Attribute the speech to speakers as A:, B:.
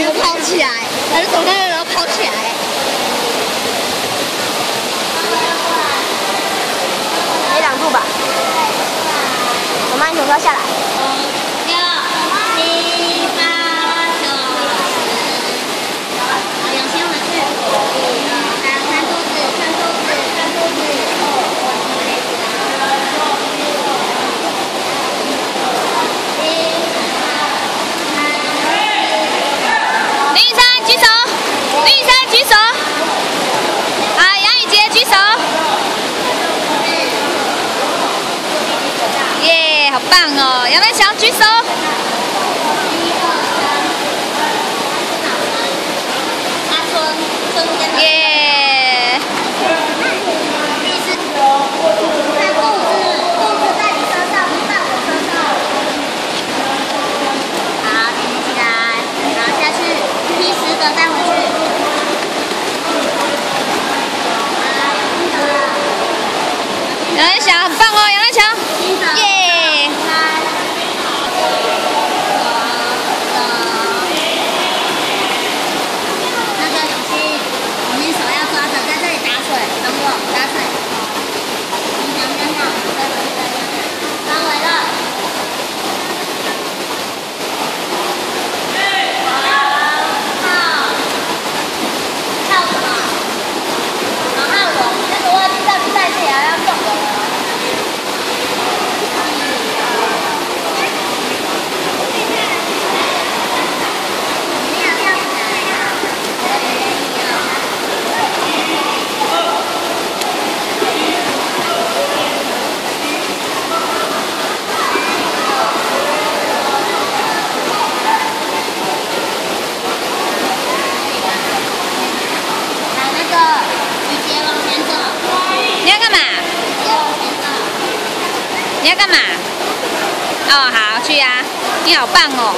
A: 没抛起来还是从那个楼抛起来。没两度吧。我
B: 妈你什么时候下来。好棒哦有没有想要举手？买那个。
C: 你要干嘛？你要干嘛？哦好去呀。你好棒哦。